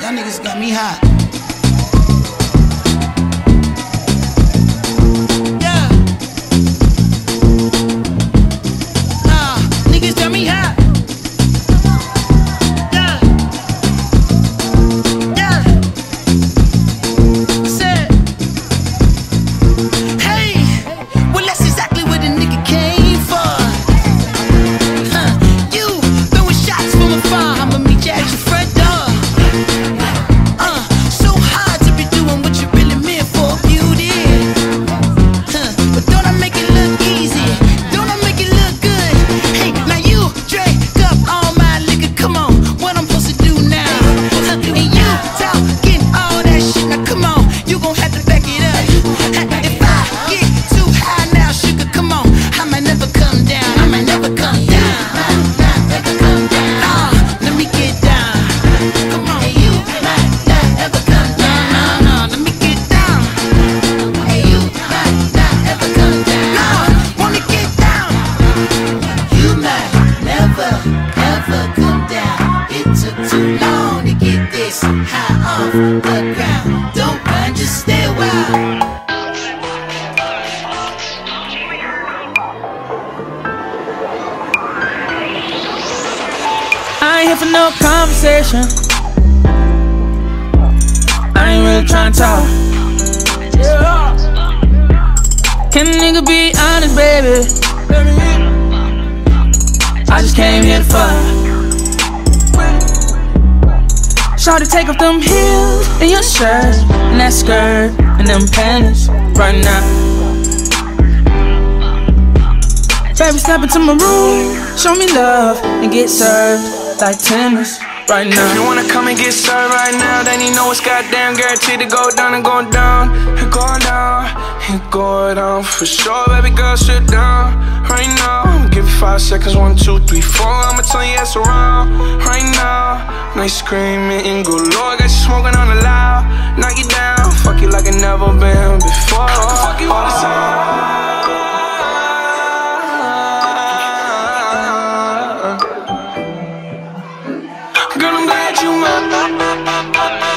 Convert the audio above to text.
Y'all niggas got me hot. I for no conversation. I ain't really tryna talk. Can a nigga be honest, baby? I just came here to fuck. Shawty, take off them heels and your shirt and that skirt and them panties right now. Baby, step into my room, show me love and get served like tennis right now. If you wanna come and get started right now, then you know it's goddamn guaranteed to go down and go down. It go down, it go down for sure. Baby girl, sit down right now. Give you five seconds, one, two, three, four. I'ma turn your ass around right now. Nice screaming and go low. Got you smoking on the loud, knock you down. Fuck you like I never been before. Fuck you all the time. Girl, I'm glad you're mind.